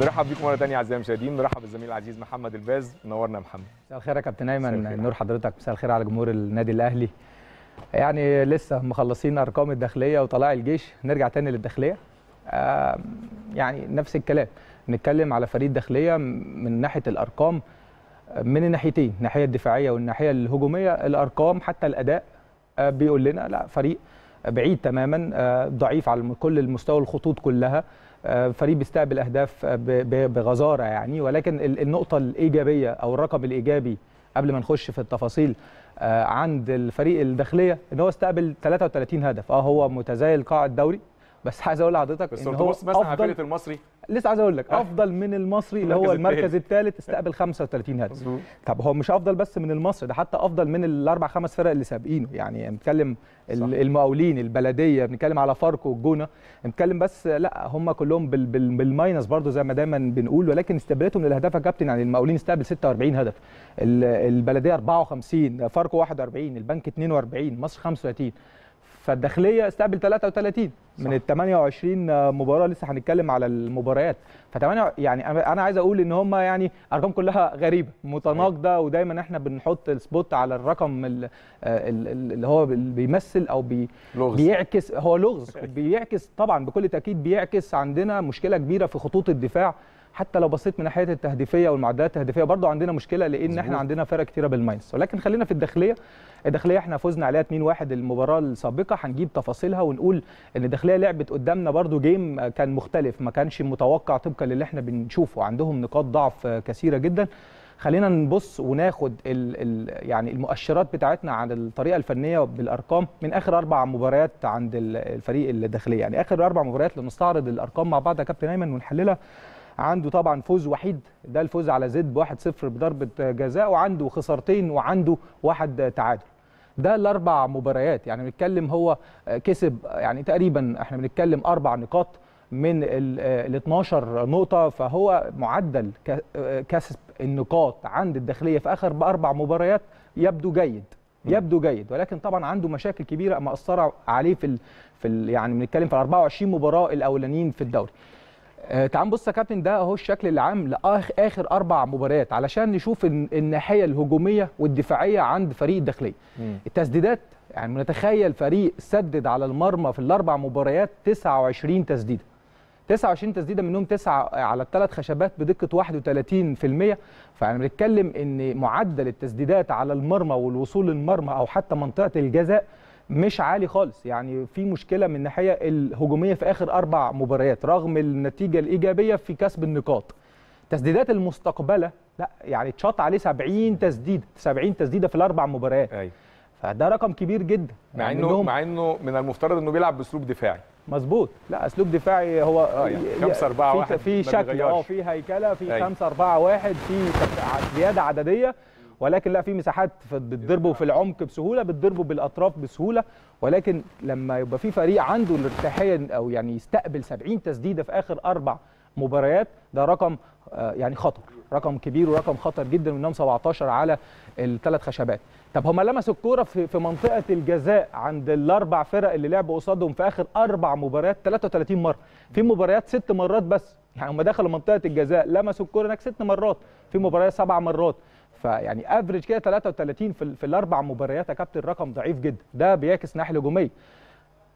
نرحب بيكم مرة ثانية أعزائي المشاهدين. نرحب بالزميل العزيز محمد الباز نورنا يا محمد. مساء الخير يا كابتن أيمن. نور حضرتك. مساء الخير على جمهور النادي الأهلي. يعني لسه مخلصين أرقام الداخلية وطلائع الجيش. نرجع تاني للداخلية. آه يعني نفس الكلام. نتكلم على فريق الداخليه من ناحية الأرقام. من الناحيتين الناحية الدفاعية والناحية الهجومية الأرقام حتى الأداء آه بيقول لنا لا فريق بعيد تماما آه ضعيف على كل المستوى الخطوط كلها. فريق بيستقبل أهداف آه، بغزارة يعني. ولكن ال- النقطة الإيجابية أو الرقم الإيجابي قبل ما نخش في التفاصيل آه، عند الفريق الداخلية إن هو استقبل 33 هدف. آه هو متزايل قاع الدوري بس عايز أقول لحضرتك بس إن هو تبص مثلا على فرقه المصري. لسه عايز أقول لك آه. أفضل من المصري اللي هو المركز الثالث استقبل 35 هدف طب هو مش أفضل بس من المصري ده حتى أفضل من الأربع خمس فرق اللي سابقينه. يعني بنتكلم. المقاولين البلدية بنتكلم على فاركو والجونه بنتكلم بس لا هم كلهم بال بال بال minus برضو زي ما دايما بنقول. ولكن استقبالتهم للاهداف يا كابتن يعني المقاولين استقبل 46 هدف. ال- البلدية 54 فاركو 41 البنك 42 مصر 35 فالداخلية استقبل 33 من صح. ال 28 مباراة لسه هنتكلم على المباريات. ف يعني أنا عايز أقول إن هم يعني أرقام كلها غريبة متناقضة ودايما إحنا بنحط ال spot على الرقم ال- ال- ال- اللي هو بيمثل أو بي لغز. بيعكس هو لغز. بيعكس طبعا بكل تأكيد بيعكس عندنا مشكلة كبيرة في خطوط الدفاع. حتى لو بصيت من ناحية التهديفية والمعدلات التهديفية برضو عندنا مشكلة لأن. إحنا عندنا فرق كتيرة بال minus ولكن خلينا في الداخلية. الداخلية إحنا فزنا عليها 2-1 المباراة السابقة. هنجيب تفاصيلها ونقول إن الداخلية لعبت قدامنا برضو game كان مختلف ما كانش متوقع طبقا للي إحنا بنشوفه. عندهم نقاط ضعف كثيرة جدا. خلينا نبص وناخد ال ال يعني المؤشرات بتاعتنا عن الطريقة الفنية بالأرقام من آخر أربع مباريات عند ال- الفريق الداخلية. يعني آخر أربع مباريات لنستعرض الأرقام مع بعض يا كابتن أيمن ونحللها. عنده طبعا فوز وحيد. ده الفوز على زد ب 1-0 بضربة جزاء وعنده خسارتين وعنده واحد تعادل. ده الأربع مباريات. يعني بنتكلم هو كسب يعني تقريبا إحنا بنتكلم أربع نقاط من ال 12 نقطة. فهو معدل كسب النقاط عند الداخلية في آخر أربع مباريات. يبدو جيد يبدو جيد. ولكن طبعا عنده مشاكل كبيرة مأثرة عليه في ال في ال يعني بنتكلم في ال 24 مباراة الأولانيين في الدوري. تعال نبص يا كابتن ده اهو الشكل العام لاخر أربع مباريات علشان نشوف الن- الناحية الهجومية والدفاعية عند فريق الداخلية. التسديدات يعني نتخيل فريق سدد على المرمى في الأربع مباريات 29 تسديدة. 29 تسديدة منهم تسعة على الثلاث خشبات بدقة 31% فاحنا بنتكلم إن معدل التسديدات على المرمى والوصول للمرمى أو حتى منطقة الجزاء مش عالي خالص. يعني في مشكلة من الناحيه الهجومية في آخر أربع مباريات رغم النتيجة الإيجابية في كسب النقاط. تسديدات المستقبلة لا يعني اتشاط عليه 70 تسديده 70 تسديدة في الأربع مباريات. أيوه. فده رقم كبير جدا. مع يعني إنه مع إنه من المفترض إنه بيلعب بأسلوب دفاعي. مظبوط. لا أسلوب دفاعي هو آه يعني ي- خمسة أربعة في- شكل. آه في هيكلة في أيوة. 5 4 1 في زيادة عددية. ولكن لا في مساحات بتضربه في العمق بسهولة بتضربه بالأطراف بسهولة. ولكن لما يبقى في فريق عنده الارتياحيه أو يعني يستقبل 70 تسديدة في آخر أربع مباريات ده رقم آه، يعني خطر. رقم كبير ورقم خطر جدا منهم 17 على الثلاث خشبات. طب هم لمسوا الكورة في في منطقة الجزاء عند الأربع فرق اللي لعبوا قصادهم في آخر أربع مباريات 33 مرة. في مباريات ست مرات بس يعني هم دخلوا منطقة الجزاء لمسوا الكورة هناك ست مرات. في مباريات سبع مرات. فيعني average كده 33 في, في الأربع مباريات يا كابتن رقم ضعيف جدا. ده بيعكس الناحيه الهجومية.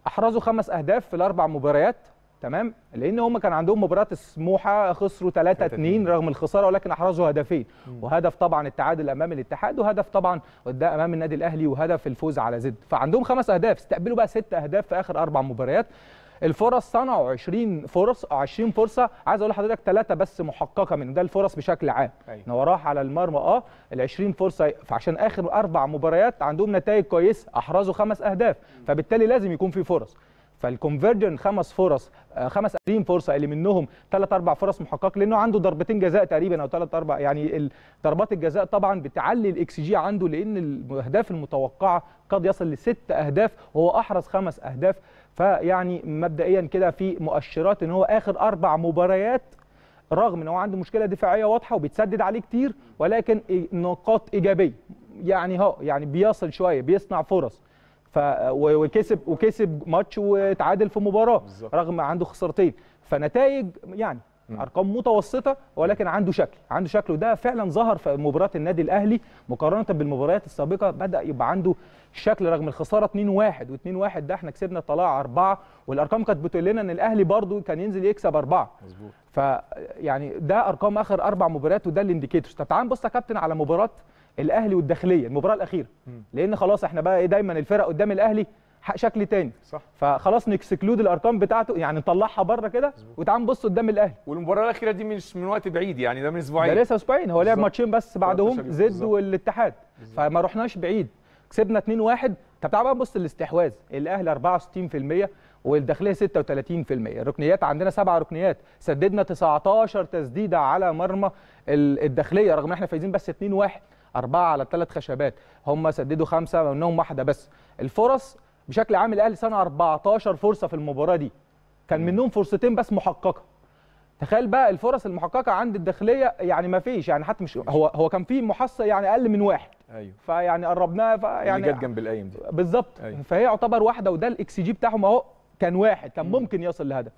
أحرزوا خمس أهداف في الأربع مباريات تمام؟ لأن هم كان عندهم مباراة سموحة خسروا 3 2 رغم الخسارة ولكن أحرزوا هدفين. وهدف طبعا التعادل أمام الاتحاد وهدف طبعا قدام أمام النادي الأهلي وهدف الفوز على زد. فعندهم خمس أهداف. استقبلوا بقى ست أهداف في آخر أربع مباريات. الفرص صنعوا 20 فرص أو 20 فرصة. عايز أقول لحضرتك ثلاثة بس محققة من ده الفرص بشكل عام. أيوة. هو راح على المرمى آه ال 20 فرصة فعشان آخر أربع مباريات عندهم نتائج كويسة أحرزوا خمس أهداف. فبالتالي لازم يكون في فرص. فال conversion خمس فرص آه، خمس 20 فرصة اللي منهم ثلاث أربع فرص محققة لأنه عنده ضربتين جزاء تقريبا أو ثلاث أربع يعني ضربات الجزاء طبعا بتعلي الاكس جي عنده لأن الأهداف المتوقعة قد يصل لست أهداف. وهو أحرز خمس أهداف. فيعني مبدئيا كده في مؤشرات إن هو آخر أربع مباريات رغم إن هو عنده مشكلة دفاعية واضحة وبيتسدد عليه كتير ولكن نقاط إيجابية يعني هو يعني بيصل شوية بيصنع فرص ف وكسب وكسب ماتش وتعادل في مباراة. رغم عنده خسارتين فنتائج يعني. أرقام متوسطة ولكن عنده شكل. عنده شكل وده فعلا ظهر في مباراة النادي الأهلي. مقارنة بالمباريات السابقة بدأ يبقى عنده شكل رغم الخسارة 2-1 و2-1 ده إحنا كسبنا طلائع أربعة. والأرقام كانت بتقول لنا إن الأهلي برضو كان ينزل يكسب أربعة. مظبوط. ف يعني ده أرقام آخر أربع مباريات وده ال indicators طب تعال نبص يا كابتن على مباراة الأهلي والداخلية المباراة الأخيرة. لأن خلاص إحنا بقى إيه دايما الفرق قدام الأهلي شكل تاني. صح. فخلاص ن exclude الأرقام بتاعته يعني نطلعها بره كده وتعال نبص قدام الأهلي. والمباراه الأخيرة دي مش من وقت بعيد يعني ده من ده أسبوعين لسه أسبوعين. هو لعب. ماتشين بس بعدهم 13 يوم زد. والاتحاد. فما رحناش بعيد. كسبنا 2-1 طب تعال بقى نبص الاستحواذ الأهلي 64% والداخلية 36% الركنيات عندنا سبع ركنيات. سددنا 19 تسديدة على مرمى ال- الداخلية رغم إن إحنا فايزين بس 2-1 أربعة على ثلاث خشبات. هم سددوا خمسة منهم واحدة بس. الفرص بشكل عام الأهلي صنع 14 فرصة في المباراة دي. كان منهم فرصتين بس محققة. تخيل بقى الفرص المحققة عند الداخلية يعني ما فيش يعني حتى مش هو هو كان في محصة يعني أقل من واحد. أيوه. فيعني قربناها يعني فيعني جت جنب الأيام دي. بالظبط. أيوة. فهي يعتبر واحدة وده الاكس جي بتاعهم أهو كان واحد كان ممكن يصل لهدف.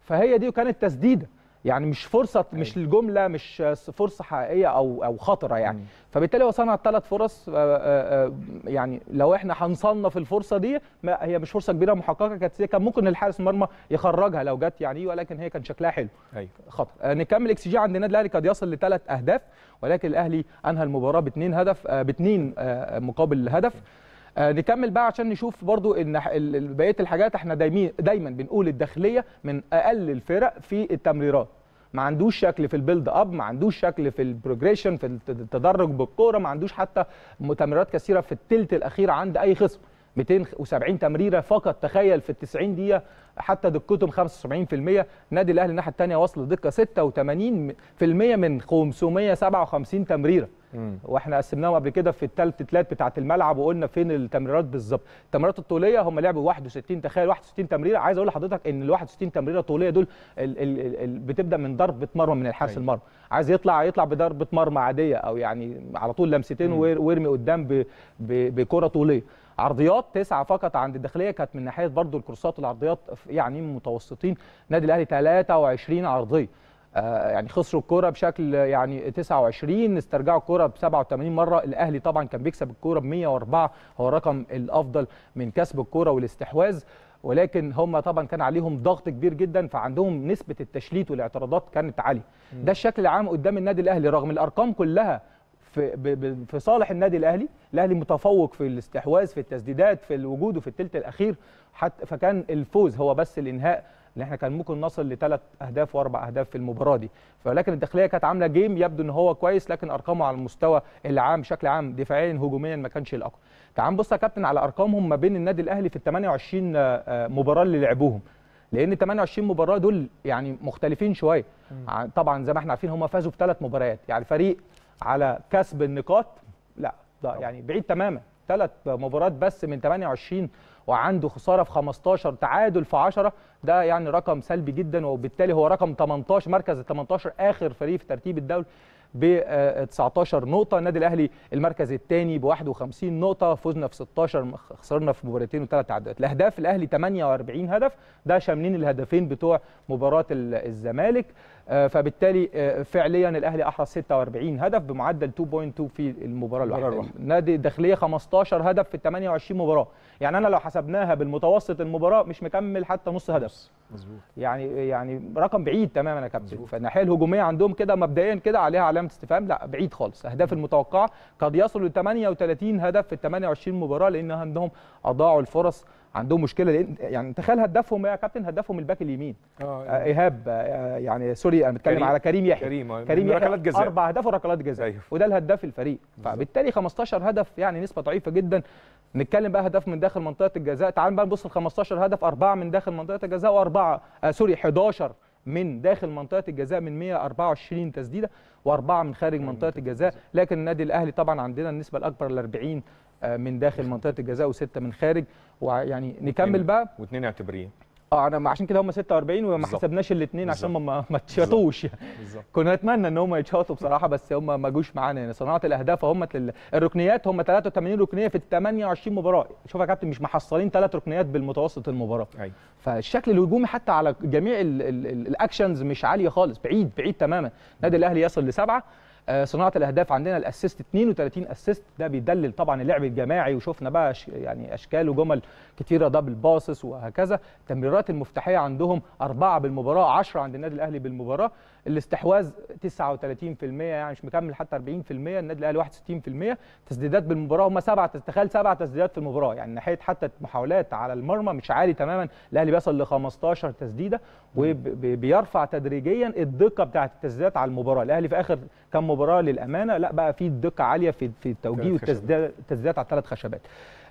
فهي دي وكانت تسديدة. يعني مش فرصة مش الجمله مش فرصة حقيقية أو أو خطره يعني. مم. فبالتالي هو صنع ثلاث فرص آه، آه، آه، يعني لو إحنا هنصنف الفرصة دي ما هي مش فرصة كبيرة محققة كانت كان ممكن الحارس المرمى يخرجها لو جت يعني ولكن هي كان شكلها حلو. أيوه. خطر. نكمل إكس جي عند النادي الأهلي قد يصل لثلاث أهداف ولكن الأهلي أنهى المباراة باثنين هدف باثنين مقابل هدف. آه، نكمل بقى عشان نشوف برضو إن بقية الحاجات إحنا دايما بنقول الداخلية من أقل الفرق في التمريرات. ما عندوش شكل في ال build up ما عندوش شكل في ال progression في الت- التدرج بالكورة ما عندوش حتى تمريرات كثيرة في الثلث الأخير عند أي خصم. 270 تمريرة فقط. تخيل في ال 90 دقيقة حتى دقتهم 75% نادي الأهلي الناحية الثانية وصل دقة 86% من 557 تمريرة. مم. وإحنا قسمناهم قبل كده في الثالث تلات بتاعه الملعب وقلنا فين التمريرات بالظبط. التمريرات الطولية هم لعبوا 61 تخيل 61 تمريرة. عايز أقول لحضرتك إن ال 61 تمريرة طولية دول ال ال ال بتبدأ من ضربه مرمى من الحارس أيوة. المرمى. عايز يطلع يطلع بضربة مرمى عادية أو يعني على طول لمستين ويرمي قدام ب- ب- بكرة طولية. عرضيات تسعة فقط عند الداخلية كانت من ناحية برضو الكورسات والعرضيات يعني متوسطين. النادي الأهلي 23 عرضية. آه، يعني خسروا الكورة بشكل يعني 29 استرجعوا الكورة ب 87 مرة. الأهلي طبعا كان بيكسب الكورة ب 104 هو الرقم الأفضل من كسب الكورة والاستحواذ. ولكن هم طبعا كان عليهم ضغط كبير جدا فعندهم نسبة التشليت والاعتراضات كانت عالية. ده الشكل العام قدام النادي الأهلي رغم الأرقام كلها في في صالح النادي الأهلي. الأهلي متفوق في الاستحواذ في التسديدات في الوجود وفي الثلث الأخير. حتى فكان الفوز هو بس الإنهاء اللي إحنا كان ممكن نصل لثلاث أهداف وأربع أهداف في المباراة دي. ولكن الداخلية كانت عاملة جيم يبدو إن هو كويس لكن أرقامه على المستوى العام بشكل عام دفاعيا هجوميا ما كانش الأقوى. تعال نبص يا كابتن على أرقامهم ما بين النادي الأهلي في ال 28 آه، مباراة اللي لعبوهم. لأن 28 مباراة دول يعني مختلفين شوية. طبعا زي ما إحنا عارفين هم فازوا بثلاث مباريات. يعني فريق على كسب النقاط؟ لا. ده يعني بعيد تماما. ثلاث مباريات بس من 28 وعنده خسارة في 15 تعادل في 10 ده يعني رقم سلبي جدا وبالتالي هو رقم 18 مركز ال 18 آخر فريق في ترتيب الدوري ب 19 نقطة. النادي الأهلي المركز الثاني ب 51 نقطة فزنا في 16 خسرنا في مباراتين وثلاث تعادلات الأهداف الأهلي 48 هدف ده شاملين الهدفين بتوع مباراة ال- الزمالك آه، فبالتالي آه، فعليا الأهلي أحرز 46 هدف بمعدل 2.2 في المباراة الواحدة. نادي الداخليه 15 هدف في 28 مباراة. يعني أنا لو حسبناها بالمتوسط المباراة مش مكمل حتى نص هدف. مظبوط. يعني يعني رقم بعيد تماما يا كابتن. فالناحيه الهجومية عندهم كده مبدئيا كده عليها علامة استفهام. لا بعيد خالص. أهداف المتوقعة قد يصلوا ل 38 هدف في ال 28 مباراة لأن عندهم أضاعوا الفرص عندهم مشكلة لأن يعني تخيل هدفهم يا كابتن؟ هدفهم ال back اليمين. آه آه، إيهاب آه، يعني sorry أنا بتكلم على كريم يحيى. كريم آه، كريم يحيى ركلات جزاء. أربع أهداف وركلات جزاء. أيوه. وده الهداف الفريق. فبالتالي 15 هدف يعني نسبة ضعيفة جدا. نتكلم بقى هدف من داخل منطقة الجزاء. تعال بقى نبص ل 15 هدف أربعة من داخل منطقة الجزاء وأربعة آه سوري 11 من داخل منطقة الجزاء من 124 تسديدة وأربعة من خارج منطقة الجزاء. لكن النادي الأهلي طبعا عندنا النسبة الأكبر ل 40 آه، من داخل منطقة الجزاء وستة من خارج. ويعني نكمل بقى. واثنين اعتباريين. آه أنا عشان كده هم 46 وما. حسبناش الاثنين عشان. ما ما- يعني بالظبط. كنا نتمنى إن هم يتشاطوا بصراحة بس هم ما جوش معانا يعني صناعة الأهداف هم ال- الركنيات هم 83 ركنية في ال 28 مباراة. شوف يا كابتن مش محصلين ثلاث ركنيات بالمتوسط المباراة. أيوه فالشكل الهجومي حتى على جميع ال ال ال ال actions مش عالية خالص بعيد بعيد تماما. النادي الأهلي يصل لسبعة. صناعة الأهداف عندنا ال assist 32 assist. ده بيدلل طبعا اللعب الجماعي وشفنا بقى يعني أشكال وجمل كتيرة double passes وهكذا. التمريرات المفتاحية عندهم أربعة بالمباراة 10 عند النادي الأهلي بالمباراة. الاستحواذ 39% يعني مش مكمل حتى 40% النادي الأهلي 61% تسديدات بالمباراة هم سبعة تخيل سبع تسديدات في المباراة يعني ناحية حتى محاولات على المرمى مش عالي تماما الأهلي بيصل ل 15 تسديدة وبيرفع تدريجيا الدقة بتاعة التسديدات على المباراة الأهلي في آخر كام مباراة للأمانة لا بقى في دقة عالية في في التوجيه ثلاث والتسديدات التسديدات على الثلاث خشبات.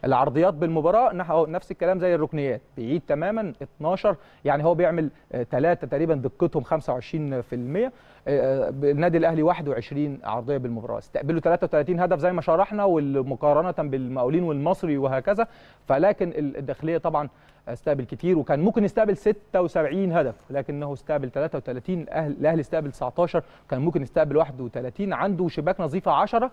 العرضيات بالمباراة نفس الكلام زي الركنيات. بعيد تماما 12 يعني هو بيعمل ثلاثة تقريبا دقتهم 25% آه، النادي الأهلي 21 عرضية بالمباراة. استقبلوا 33 هدف زي ما شرحنا والمقارنه بالمقاولين والمصري وهكذا. فلكن الداخلية طبعا استقبل كتير وكان ممكن يستقبل 76 هدف لكنه استقبل 33 أهل الأهلي استقبل 19 كان ممكن يستقبل 31 عنده شباك نظيفة 10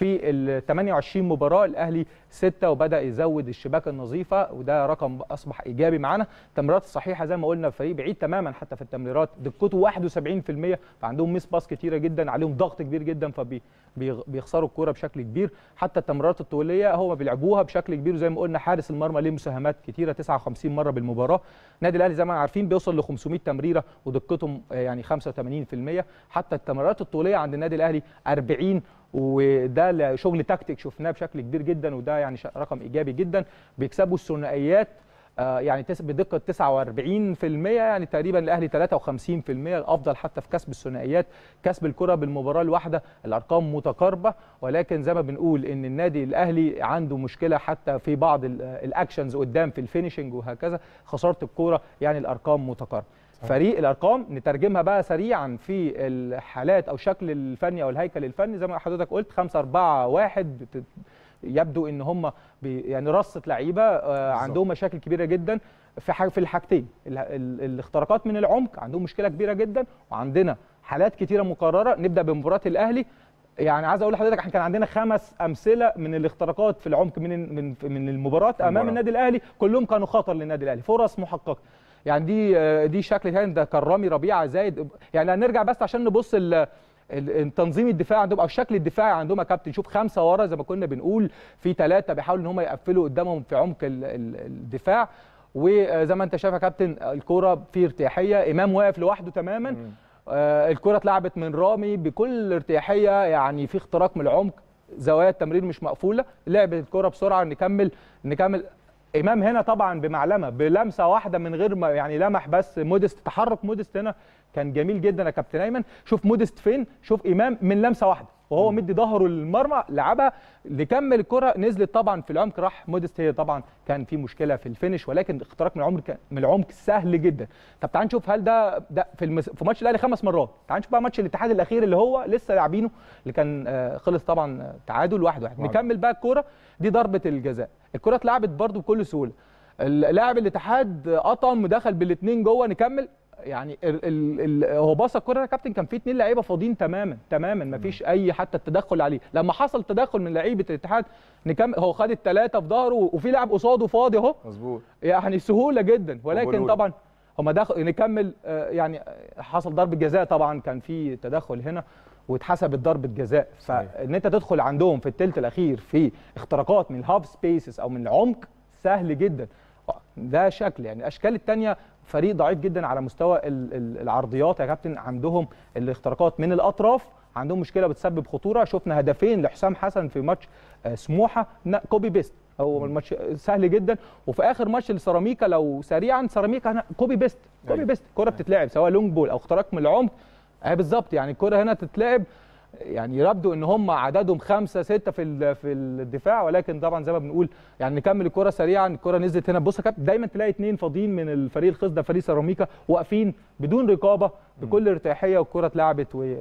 في ال 28 مباراة الأهلي 6 وبدأ يزود الشباك النظيفة وده رقم أصبح إيجابي معانا. التمريرات الصحيحة زي ما قلنا الفريق بعيد تماما حتى في التمريرات. دقته 71% فعندهم ميس باس كتيرة جدا عليهم ضغط كبير جدا فبيخسروا الكورة بشكل كبير. حتى التمريرات الطولية هو بيلعبوها بشكل كبير وزي ما قلنا حارس المرمى ليه مساهمات كتيرة 59 مرة بالمباراة. النادي الأهلي زي ما عارفين بيوصل ل 500 تمريرة ودقتهم آه، يعني 85% حتى التمريرات الطولية عند النادي الأهلي 40 وده شغل تكتيك شفناه بشكل كبير جدا وده يعني رقم إيجابي جدا. بيكسبوا الثنائيات آه، يعني بدقة 49% يعني تقريبا الاهلي 53% الأفضل حتى في كسب الثنائيات. كسب الكرة بالمباراة الواحدة الأرقام متقاربة. ولكن زي ما بنقول إن النادي الأهلي عنده مشكلة حتى في بعض ال- ال actions قدام في ال finishing وهكذا. خسارة الكوره يعني الأرقام متقاربة. فريق الأرقام نترجمها بقى سريعا في الحالات أو الشكل الفني أو الهيكل الفني. زي ما حضرتك قلت 5 4 1 بت- يبدو إن هم يعني رصة لعيبة آه،. عندهم مشاكل كبيرة جدا في في الحاجتين. ال- ال- الاختراقات من العمق عندهم مشكلة كبيرة جدا وعندنا حالات كتيرة مكرره نبدأ بمباراة الأهلي. يعني عايز أقول لحضرتك إحنا كان عندنا خمس أمثلة من الاختراقات في العمق من من من المباراة أمام. النادي الأهلي. كلهم كانوا خطر للنادي الأهلي. فرص محققة. يعني دي دي شكل تاني. ده كان رامي ربيعة زايد. يعني هنرجع بس عشان نبص ال- ال- التنظيم الدفاعي عندهم أو الشكل الدفاعي عندهم يا كابتن. شوف خمسة ورا زي ما كنا بنقول في ثلاثة بيحاولوا إن هم يقفلوا قدامهم في عمق ال- ال- الدفاع. وزي ما أنت شايف يا كابتن الكوره في ارتياحية. إمام واقف لوحده تماما. آه، الكرة اتلعبت من رامي بكل ارتياحية. يعني في اختراق من العمق. زوايا التمرير مش مقفولة. لعبت الكرة بسرعة. نكمل نكمل. امام هنا طبعا بمعلمة بلمسة واحدة من غير ما يعني لمح بس مودست تحرك مودست هنا كان جميل جدا يا كابتن أيمن. شوف مودست فين؟ شوف إمام من لمسة واحدة. وهو مدي ظهره للمرمى لعبها لكمل الكرة. نزلت طبعا في العمق راح مودست. هي طبعا كان في مشكلة في ال finish ولكن اختراق من العمق من العمق سهل جدا. طب تعال نشوف هل ده ده في المس... في ماتش الأهلي خمس مرات. تعال نشوف بقى ماتش الاتحاد الأخير اللي هو لسه لاعبينه اللي كان آه، خلص طبعا تعادل واحد واحد. واحد. نكمل بقى الكوره دي ضربة الجزاء. الكرة اتلعبت برده بكل سهولة. اللاعب الاتحاد قطم ودخل بالاثنين جوه. نكمل. يعني ال ال ال هو باص الكرة يا كابتن كان في اثنين لعيبة فاضيين تماما تماما ما فيش أي حتى التدخل عليه. لما حصل تدخل من لعيبة الاتحاد نكمل هو خد الثلاثه في ظهره وفي لاعب قصاده فاضي أهو. مظبوط. يعني سهولة جدا. ولكن. طبعا هما دخل نكمل آه، يعني آه، حصل ضربة جزاء طبعا كان في تدخل هنا واتحسبت ضربة جزاء. فان أنت تدخل عندهم في الثلث الأخير في اختراقات من ال half spaces أو من العمق سهل جدا. ده شكل. يعني الأشكال الثانية فريق ضعيف جدا على مستوى ال- ال- العرضيات. يا كابتن عندهم الاختراقات من الأطراف عندهم مشكلة بتسبب خطورة. شفنا هدفين لحسام حسن في ماتش آه، سموحة copy paste. هو الماتش سهل جدا. وفي آخر ماتش لسيراميكا لو سريعا سيراميكا copy paste. copy أيوة. paste. الكره بتتلعب سواء long ball أو اختراق من العمق. آه بالظبط. يعني الكرة هنا تتلعب يعني يبدو إن هم عددهم خمسة ستة في في الدفاع ولكن طبعا زي ما بنقول يعني نكمل الكرة سريعا الكرة نزلت هنا. بص يا كابتن دايما تلاقي اثنين فاضيين من الفريق الخصم ده فريق سيراميكا واقفين بدون رقابة بكل ارتياحية والكرة اتلعبت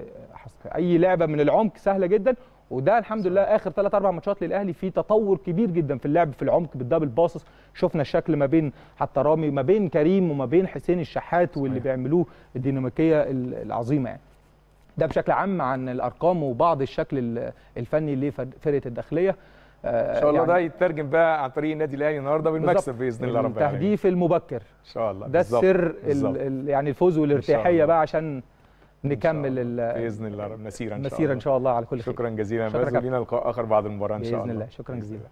أي لعبة من العمق سهلة جدا. وده الحمد لله آخر ثلاث أربع ماتشات للأهلي في تطور كبير جدا في اللعب في العمق بالدبل باصص. شفنا الشكل ما بين حتى رامي ما بين كريم وما بين حسين الشحات واللي. بيعملوه الديناميكية ال- العظيمة يعني. ده بشكل عام عن الأرقام وبعض الشكل ال- الفني لفرقة الداخلية. إن شاء الله ده يترجم بقى عن طريق النادي الأهلي النهارده بالمكسب بإذن الله رب العالمين التهديف المبكر. إن شاء الله. ده بالظبط، السر ال- بالظبط. ال- يعني الفوز. والارتياحية بقى عشان نكمل بإذن الله رب- مسيره إن شاء الله إن شاء الله على كل خير. شكرا جزيلا. يا شكرا كابتن. ولينا لقاء آخر بعد المباراة إن شاء الله. الله. شكرا جزيلا.